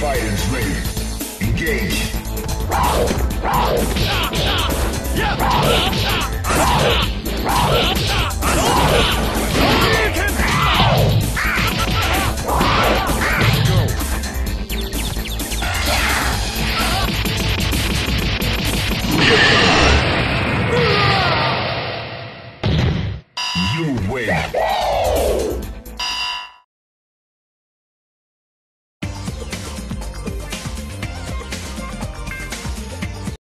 Fighters ready. Engage. You win.